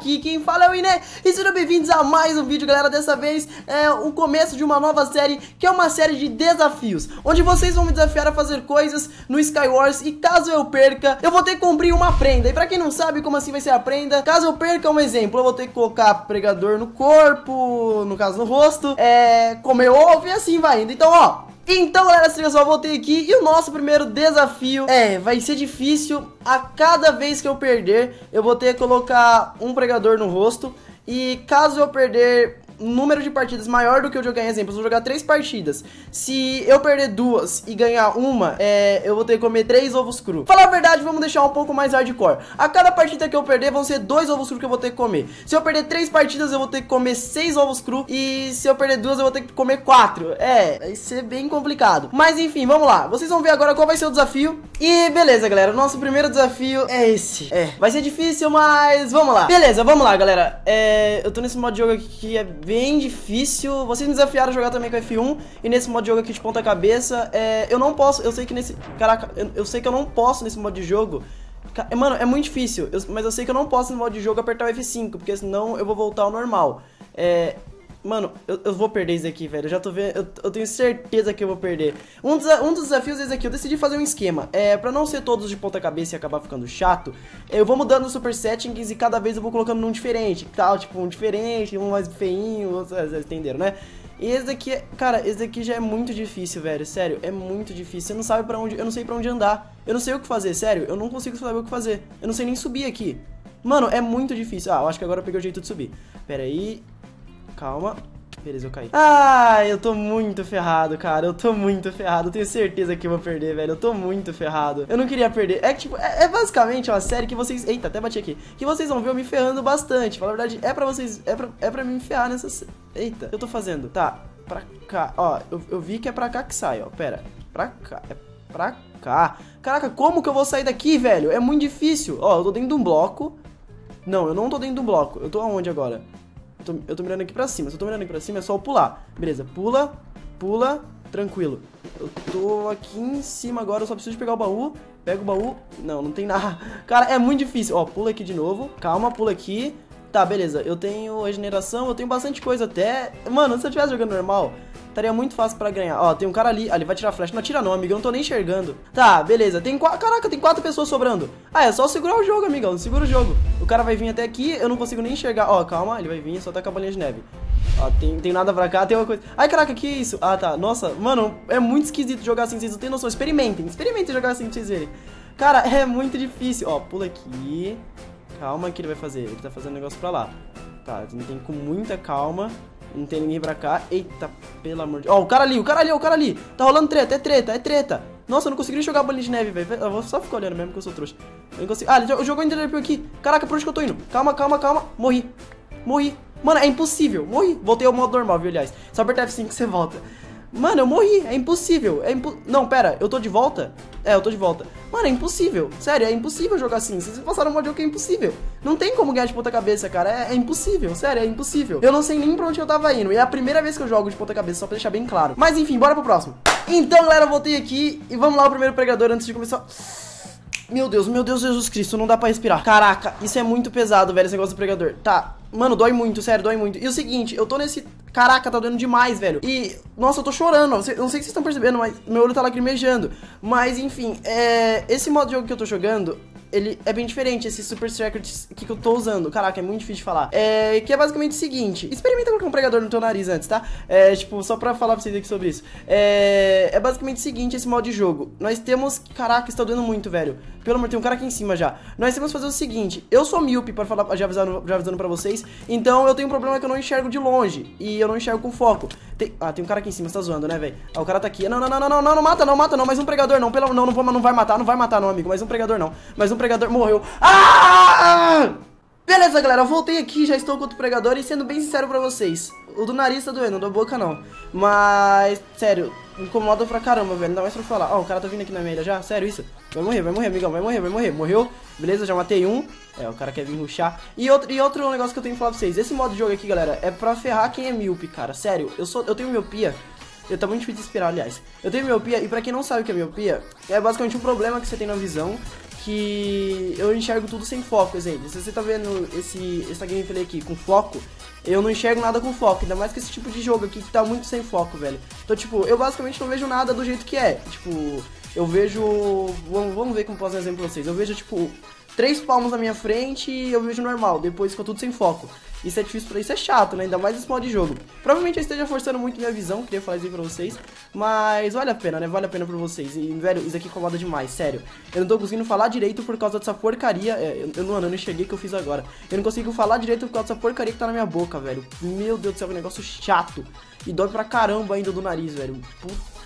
Aqui quem fala é o Iné e sejam bem-vindos a mais um vídeo, galera. Dessa vez é o começo de uma nova série, que é uma série de desafios, onde vocês vão me desafiar a fazer coisas no Skywars e caso eu perca, eu vou ter que cumprir uma prenda. E pra quem não sabe como assim vai ser a prenda, caso eu perca, um exemplo, eu vou ter que colocar pregador no corpo, no caso no rosto, é, comer ovo e assim vai indo. Então, ó, então, galera, assim, eu só voltei aqui e o nosso primeiro desafio é, vai ser difícil. A cada vez que eu perder, eu vou ter que colocar um pregador no rosto. E caso eu perder número de partidas maior do que eu jogar em exemplo. Eu vou jogar três partidas. Se eu perder duas e ganhar uma, é, eu vou ter que comer três ovos cru. Falar a verdade, vamos deixar um pouco mais hardcore. A cada partida que eu perder, vão ser dois ovos cru que eu vou ter que comer. Se eu perder três partidas, eu vou ter que comer seis ovos cru. E se eu perder duas, eu vou ter que comer quatro. É, vai ser bem complicado. Mas enfim, vamos lá. Vocês vão ver agora qual vai ser o desafio. E beleza, galera. O nosso primeiro desafio é esse. É, vai ser difícil, mas vamos lá. Beleza, vamos lá, galera. É, eu tô nesse modo de jogo aqui que é bem difícil. Vocês me desafiaram a jogar também com F1 e nesse modo de jogo aqui de ponta cabeça, é, eu não posso, eu sei que nesse, caraca, eu, eu, sei que eu não posso nesse modo de jogo. Mano, é muito difícil, eu, mas eu sei que eu não posso nesse modo de jogo apertar o F5, porque senão eu vou voltar ao normal. É, Mano, eu, eu, vou perder isso aqui, velho. Eu já tô vendo. Eu, eu, tenho certeza que eu vou perder. Um dos, um dos desafios desse aqui, eu decidi fazer um esquema. É, pra não ser todos de ponta-cabeça e acabar ficando chato, eu vou mudando os super settings e cada vez eu vou colocando um diferente. Tal, tipo, um diferente, um mais feinho, vocês entenderam, né? E esse daqui, cara, esse daqui já é muito difícil, velho. Sério, é muito difícil. Você não sabe para onde. Eu não sei para onde andar. Eu não sei o que fazer, sério. Eu não consigo saber o que fazer. Eu não sei nem subir aqui. Mano, é muito difícil. Ah, eu acho que agora eu peguei o jeito de subir. Pera aí. Calma. Beleza, eu caí. Ah, eu tô muito ferrado, cara. Eu tô muito ferrado. Eu tenho certeza que eu vou perder, velho. Eu tô muito ferrado. Eu não queria perder. É que, tipo, é, é basicamente uma série que vocês. Eita, até bati aqui. Que vocês vão ver eu me ferrando bastante. Fala a verdade, é pra vocês. É pra, é pra me ferrar nessa. Eita, eu tô fazendo. Tá, pra cá. Ó, eu, eu vi que é pra cá que sai, ó. Pera. Pra cá. É pra cá. Caraca, como que eu vou sair daqui, velho? É muito difícil. Ó, eu tô dentro de um bloco. Não, eu não tô dentro de um bloco. Eu tô aonde agora? Eu tô, eu tô mirando aqui pra cima. Se eu tô mirando aqui pra cima, é só eu pular. Beleza, pula, pula, tranquilo. Eu tô aqui em cima agora, eu só preciso pegar o baú. Pega o baú. Não, não tem nada. Cara, é muito difícil. Ó, pula aqui de novo. Calma, pula aqui. Tá, beleza. Eu tenho regeneração, eu tenho bastante coisa até. Mano, se eu estivesse jogando normal, estaria muito fácil pra ganhar. Ó, tem um cara ali, ali vai tirar flash. Não atira não, amigo, eu não tô nem enxergando. Tá, beleza, tem quatro, caraca, tem quatro pessoas sobrando. Ah, é só segurar o jogo, amigão, segura o jogo. O cara vai vir até aqui, eu não consigo nem enxergar. Ó, calma, ele vai vir, só tá com a bolinha de neve. Ó, tem, tem nada pra cá, tem uma coisa... Ai, caraca, que isso? Ah, tá, nossa, mano, é muito esquisito jogar assim, vocês não têm noção. Experimentem, experimentem jogar assim pra vocês verem. Cara, é muito difícil. Ó, pula aqui. Calma que ele vai fazer, ele tá fazendo negócio pra lá. Tá, tem que ir com muita calma. Não tem ninguém pra cá. Eita, pelo amor de... Ó, oh, o cara ali, o cara ali, o cara ali. Tá rolando treta, é treta, é treta. Nossa, eu não consegui jogar bolinha de neve, velho. Eu vou só ficar olhando mesmo que eu sou trouxa. Eu não consigo... Ah, ele jogou Enderpearl aqui. Caraca, por onde que eu tô indo? Calma, calma, calma. Morri. Morri. Mano, é impossível. Morri. Voltei ao modo normal, viu, aliás. Só apertar F5 que você volta. Mano, eu morri. É impossível. É impo... Não, pera. Eu tô de volta? É, eu tô de volta. Mano, é impossível. Sério, é impossível jogar assim. Vocês passaram um modo que é impossível. Não tem como ganhar de ponta cabeça, cara. É, é, impossível. Sério, é impossível. Eu não sei nem pra onde eu tava indo. E é a primeira vez que eu jogo de ponta cabeça, só pra deixar bem claro. Mas enfim, bora pro próximo. Então, galera, eu voltei aqui. E vamos lá o primeiro pregador antes de começar... Meu Deus, meu Deus, Jesus Cristo, não dá pra respirar. Caraca, isso é muito pesado, velho, esse negócio do pregador. Tá, mano, dói muito, sério, dói muito. E o seguinte, eu tô nesse... Caraca, tá doendo demais, velho. E, nossa, eu tô chorando. Não sei se vocês estão percebendo, mas meu olho tá lacrimejando. Mas, enfim, é... Esse modo de jogo que eu tô jogando, ele é bem diferente, esse Super Secret que eu tô usando. Caraca, é muito difícil de falar. É, que é basicamente o seguinte: experimenta colocar um pregador no teu nariz antes, tá? É, tipo, só pra falar pra vocês aqui sobre isso. É, é basicamente o seguinte: esse modo de jogo. Nós temos. Caraca, está doendo muito, velho. Pelo amor, tem um cara aqui em cima já. Nós temos que fazer o seguinte: eu sou míope, para falar, já avisando, já avisando pra vocês. Então eu tenho um problema que eu não enxergo de longe. E eu não enxergo com foco. Tem, ah, tem um cara aqui em cima, você tá zoando, né, velho? Ah, o cara tá aqui. Não, não, não, não, não, não, não mata, não mata, não. Mais um pregador, não. Pelo, não, não, vou, não vai matar, não vai matar, não, amigo. Mais um pregador, não. Mais um pregador morreu. Ah! Beleza, galera, voltei aqui, já estou com outro pregador e sendo bem sincero pra vocês, o do nariz tá doendo, da boca não. Mas, sério, incomoda pra caramba, velho, não dá mais pra falar. Ó, oh, o cara tá vindo aqui na meia já, sério isso? Vai morrer, vai morrer, amigão, vai morrer, vai morrer. Morreu, beleza, já matei um. É, o cara quer vir ruxar. E outro, e outro negócio que eu tenho que falar pra vocês, esse modo de jogo aqui, galera, é pra ferrar quem é míope, cara, sério. Eu, sou, eu tenho miopia, eu tá muito difícil de esperar, aliás. Eu tenho miopia, e pra quem não sabe o que é miopia, é basicamente um problema que você tem na visão que eu enxergo tudo sem foco, exemplo. Se você tá vendo esse, essa gameplay aqui com foco, eu não enxergo nada com foco, ainda mais que esse tipo de jogo aqui que tá muito sem foco, velho. Então, tipo, eu basicamente não vejo nada do jeito que é. Tipo, eu vejo. Vamos, vamos ver como posso dar exemplo pra vocês. Eu vejo, tipo, três palmos na minha frente e eu vejo normal, depois ficou tudo sem foco. Isso é difícil, isso é chato, né? Ainda mais esse modo de jogo. Provavelmente eu esteja forçando muito minha visão, queria falar isso aí pra vocês. Mas vale a pena, né? Vale a pena pra vocês. E, velho, isso aqui incomoda demais, sério. Eu não tô conseguindo falar direito por causa dessa porcaria. É, eu, mano, eu não enxerguei que eu fiz agora. Eu não consigo falar direito por causa dessa porcaria que tá na minha boca, velho. Meu Deus do céu, que negócio chato. E dói pra caramba ainda do nariz, velho.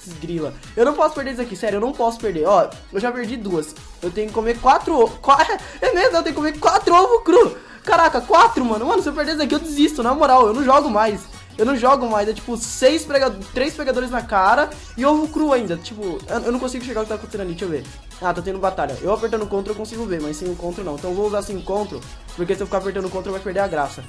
Putz, grila. Eu não posso perder isso aqui, sério, eu não posso perder. Ó, eu já perdi duas. Eu tenho que comer quatro... Quatro... É mesmo, eu tenho que comer quatro ovos cru. Caraca, quatro, mano. Mano, se eu perder isso aqui, eu desisto, na moral. Eu não jogo mais. Eu não jogo mais. É tipo, seis pregadores, três pegadores na cara e ovo cru ainda. Tipo, eu não consigo chegar o que tá acontecendo ali. Deixa eu ver. Ah, tá tendo batalha. Eu apertando contra eu consigo ver, mas sem o não. Então eu vou usar sem o contra, porque se eu ficar apertando contra vai perder a graça.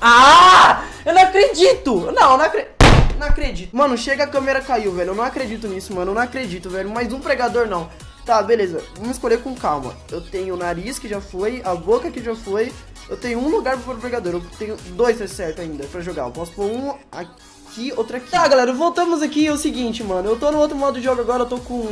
Ah! Eu não acredito! Não, eu não acredito. Não acredito. Mano, chega a câmera caiu, velho. Eu não acredito nisso, mano. Eu não acredito, velho. Mais um pregador, não. Tá, beleza. Vamos escolher com calma. Eu tenho o nariz, que já foi, a boca, que já foi. Eu tenho um lugar pro pregador. Eu tenho dois, tá certo, ainda, pra jogar. Eu posso pôr um aqui, outro aqui. Tá, galera, voltamos aqui. É o seguinte, mano. Eu tô no outro modo de jogo agora. Eu tô com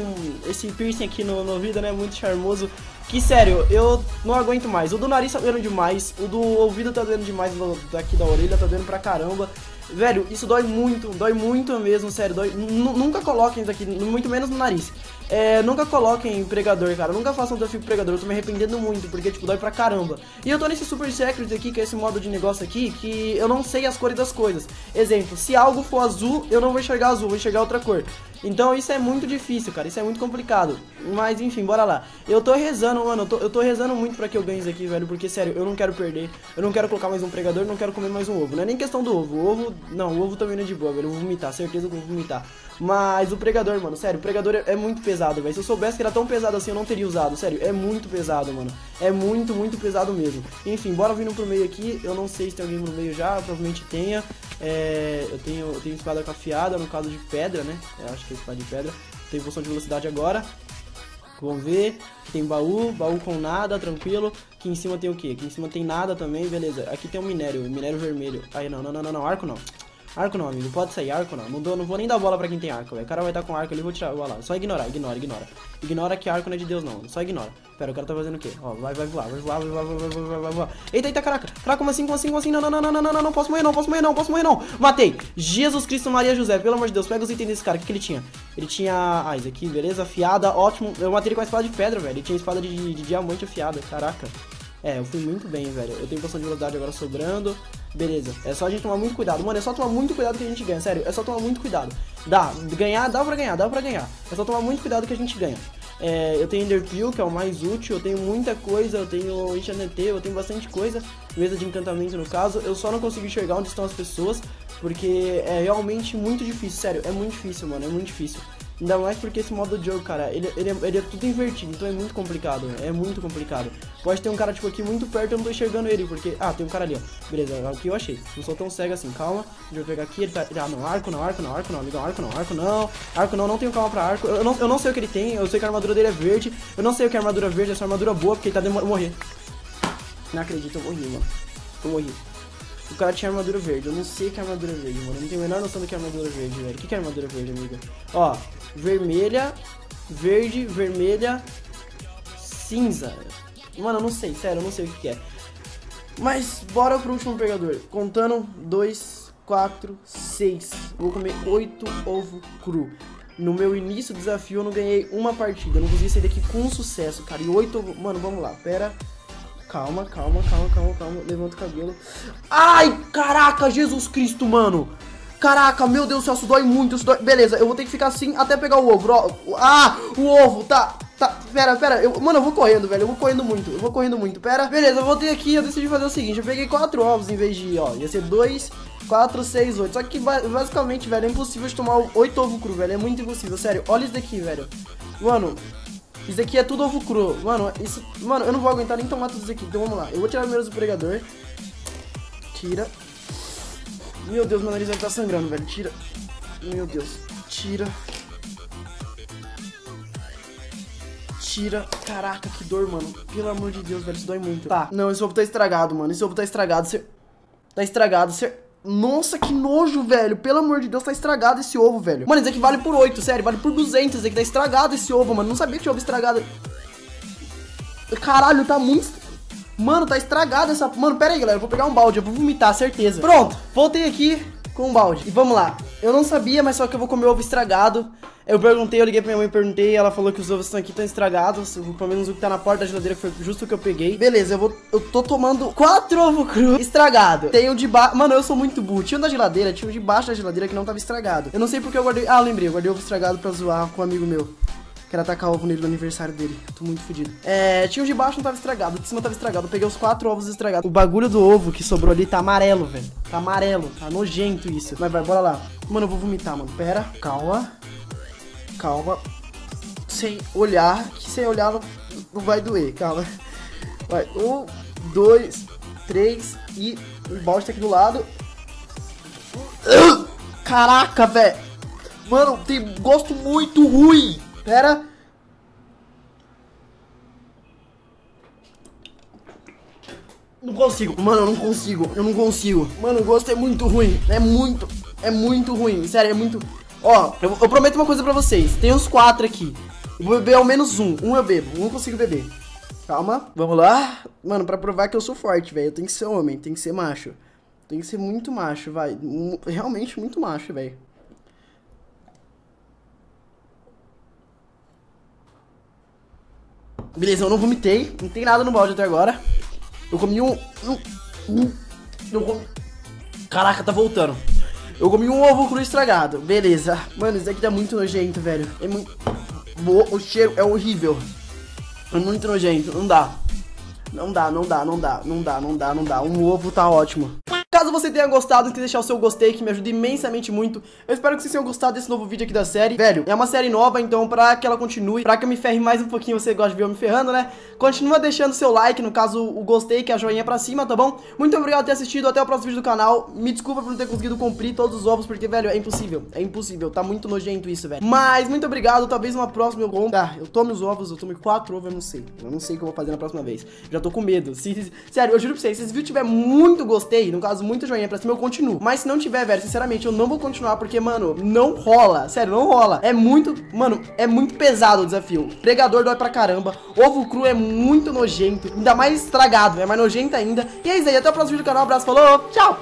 esse piercing aqui no, no ouvido, né? Muito charmoso. Que, sério, eu não aguento mais. O do nariz tá doendo demais. O do ouvido tá doendo demais. Daqui da orelha tá doendo pra caramba. Velho, isso dói muito, dói muito mesmo, sério. Dói, nunca coloquem isso aqui, muito menos no nariz. É, nunca coloquem pregador, cara. Nunca façam desafio pregador. Eu tô me arrependendo muito, porque, tipo, dói pra caramba. E eu tô nesse Super Secret aqui, que é esse modo de negócio aqui, que eu não sei as cores das coisas. Exemplo, se algo for azul, eu não vou enxergar azul, vou enxergar outra cor. Então isso é muito difícil, cara. Isso é muito complicado. Mas enfim, bora lá. Eu tô rezando, mano. Eu tô, eu tô rezando muito pra que eu ganhe isso aqui, velho. Porque, sério, eu não quero perder. Eu não quero colocar mais um pregador, não quero comer mais um ovo. Não é nem questão do ovo. O ovo. Não, o ovo também não é de boa, velho. Eu vou vomitar, certeza que eu vou vomitar. Mas o pregador, mano, sério, o pregador é, é muito pesado, velho. Se eu soubesse que era tão pesado assim, eu não teria usado. Sério, é muito pesado, mano. É muito, muito pesado mesmo. Enfim, bora vindo pro meio aqui. Eu não sei se tem alguém no meio já, provavelmente tenha. É, eu tenho, eu tenho espada cafiada, no caso de pedra, né? Eu acho que é espada de pedra. Tem função de velocidade agora. Vamos ver. Tem baú, baú com nada, tranquilo. Aqui em cima tem o que? Aqui em cima tem nada também, beleza. Aqui tem um minério, minério vermelho. Aí não, não, não, não, não, arco não. Arco não, amigo. Pode sair, arco não. Não, dou, não vou nem dar bola pra quem tem arco, velho. O cara vai estar com arco ali, vou tirar. Olha lá. Só ignorar, ignora, ignora. Ignora que arco não é de Deus, não. Só ignora. Pera, o cara tá fazendo o quê? Ó, vai, vai voar, vai voar, vai voar, vai voar, vai voar, voar. Eita, eita, caraca. Caraca, como assim, como assim, como assim? Não, não, não, não, não, não, não, não. Posso morrer, não, posso morrer, não, posso morrer, não. Matei. Jesus Cristo, Maria José. Pelo amor de Deus, pega os itens desse cara. O que, que ele tinha? Ele tinha. Ah, isso aqui, beleza. Afiada, ótimo. Eu matei ele com a espada de pedra, velho. Ele tinha espada de, de diamante afiada. Caraca. É, eu fui muito bem, velho. Eu tenho poção de velocidade agora sobrando. Beleza. É só a gente tomar muito cuidado. Mano, é só tomar muito cuidado que a gente ganha. Sério, é só tomar muito cuidado. Dá. Ganhar, dá pra ganhar, dá pra ganhar. É só tomar muito cuidado que a gente ganha. É, eu tenho Enderpeel, que é o mais útil, eu tenho muita coisa, eu tenho Enchanete, eu tenho bastante coisa, mesa de encantamento no caso, eu só não consigo enxergar onde estão as pessoas, porque é realmente muito difícil, sério, é muito difícil, mano, é muito difícil. Ainda mais porque esse modo de jogo, cara, ele, ele, é, ele é tudo invertido, então é muito complicado, é muito complicado. Pode ter um cara, tipo, aqui muito perto, eu não tô enxergando ele, porque... Ah, tem um cara ali, ó. Beleza, é o que eu achei. Não sou tão cego assim, calma. Deixa eu pegar aqui, ele tá... Ah, não, arco não, arco não, arco não, amigão, arco não, arco não. Arco não, não tenho calma pra arco. Eu não, eu não sei o que ele tem, eu sei que a armadura dele é verde. Eu não sei o que é armadura verde, essa armadura boa, porque ele tá demorando morrer. Não acredito, eu morri, mano. Eu morri. O cara tinha armadura verde. Eu não sei que é armadura verde, mano. Eu não tenho a menor noção do que é armadura verde, velho. O que, que é armadura verde, amiga? Ó, vermelha, verde, vermelha, cinza. Mano, eu não sei, sério, eu não sei o que, que é. Mas bora pro último pegador. Contando, dois, quatro, seis. Vou comer oito ovo cru. No meu início do desafio eu não ganhei uma partida. Eu não consegui sair daqui com sucesso, cara. E oito ovo... Mano, vamos lá, pera. Calma, calma, calma, calma, calma. Levanta o cabelo. Ai, caraca, Jesus Cristo, mano. Caraca, meu Deus do céu, isso dói muito, isso dói... Beleza, eu vou ter que ficar assim até pegar o ovo. Ah, o ovo, tá. Tá, pera, pera, eu, mano, eu vou correndo, velho, eu vou correndo muito, eu vou correndo muito, pera Beleza, eu voltei aqui eu decidi fazer o seguinte, eu peguei quatro ovos em vez de, ó, ia ser dois, quatro, seis, oito Só que, basicamente, velho, é impossível de tomar oito ovos cru, velho, é muito impossível, sério Olha isso daqui, velho Mano, isso aqui é tudo ovo cru. Mano, isso. Mano, eu não vou aguentar nem tomar tudo isso aqui. Então vamos lá. Eu vou tirar primeiro do pregador. Tira. Meu Deus, meu nariz vai estar sangrando, velho. Tira. Meu Deus. Tira. Tira. Caraca, que dor, mano. Pelo amor de Deus, velho, isso dói muito. Tá, não, esse ovo tá estragado, mano. Esse ovo tá estragado. Cê... Tá estragado. Cê... Nossa, que nojo, velho. Pelo amor de Deus, tá estragado esse ovo, velho. Mano, isso aqui vale por 8, sério. Vale por 200. Isso aqui tá estragado esse ovo, mano. Não sabia que tinha ovo estragado. Caralho, tá muito... Mano, tá estragado essa... Mano, pera aí, galera. Eu vou pegar um balde. Eu vou vomitar, certeza. Pronto. Voltei aqui com um balde. E vamos lá. Eu não sabia, mas só que eu vou comer ovo estragado. Eu perguntei, eu liguei pra minha mãe e perguntei, ela falou que os ovos estão aqui, estão estragados, pelo menos o que tá na porta da geladeira, que foi justo o que eu peguei. Beleza, eu vou, eu tô tomando quatro ovos crus estragado. Tem um de baixo, mano, eu sou muito burro. Tinha um da geladeira, tinha um de baixo da geladeira que não tava estragado. Eu não sei porque eu guardei, ah, lembrei, eu guardei ovo estragado pra zoar com um amigo meu. Quero atacar ovo nele no aniversário dele. Tô muito fodido. É, tinha o de baixo não tava estragado, o de cima tava estragado. Eu peguei os quatro ovos estragados. O bagulho do ovo que sobrou ali tá amarelo, velho. Tá amarelo, tá nojento isso. Mas vai, bora lá. Mano, eu vou vomitar, mano. Pera, calma. Calma. Sem olhar, que sem olhar não, não vai doer. Calma. Vai, um, dois, três e o balde tá aqui do lado. Caraca, velho. Mano, tem gosto muito ruim. Pera. Não consigo, mano, eu não consigo, eu não consigo. Mano, o gosto é muito ruim, é muito, é muito ruim, sério, é muito... Ó, eu, eu prometo uma coisa pra vocês, tem uns quatro aqui. Eu vou beber ao menos um, um eu bebo, um eu consigo beber. Calma, vamos lá. Mano, pra provar que eu sou forte, velho, eu tenho que ser homem, tem que ser macho. Tem que ser muito macho, vai, realmente muito macho, velho. Beleza, eu não vomitei. Não tem nada no balde até agora. Eu comi um... um, eu comi... Caraca, tá voltando. Eu comi um ovo cru estragado. Beleza. Mano, isso daqui tá muito nojento, velho. É muito... O cheiro é horrível. É muito nojento. Não dá. Não dá, não dá, não dá, não dá, não dá, não dá. Um ovo tá ótimo. Caso você tenha gostado, que deixar o seu gostei, que me ajuda imensamente muito. Eu espero que vocês tenham gostado desse novo vídeo aqui da série. Velho, é uma série nova, então pra que ela continue, pra que eu me ferre mais um pouquinho, você gosta de ver eu me ferrando, né? Continua deixando seu like, no caso o gostei, que é a joinha pra cima, tá bom? Muito obrigado por ter assistido, até o próximo vídeo do canal. Me desculpa por não ter conseguido cumprir todos os ovos, porque, velho, é impossível. É impossível, tá muito nojento isso, velho. Mas, muito obrigado, talvez uma próxima eu compre. Ah, eu tome os ovos, eu tome quatro ovos, eu não sei. Eu não sei o que eu vou fazer na próxima vez. Já tô com medo. Se, sério, eu juro pra vocês, se esse vídeo tiver muito gostei, no caso, muito joinha pra cima, eu continuo. Mas se não tiver, velho, sinceramente, eu não vou continuar porque, mano, não rola. Sério, não rola. É muito, mano, é muito pesado o desafio. Pregador dói pra caramba. Ovo cru é muito nojento. Ainda mais estragado, é mais nojento ainda. E é isso aí, até o próximo vídeo do canal. abraço, falou, tchau.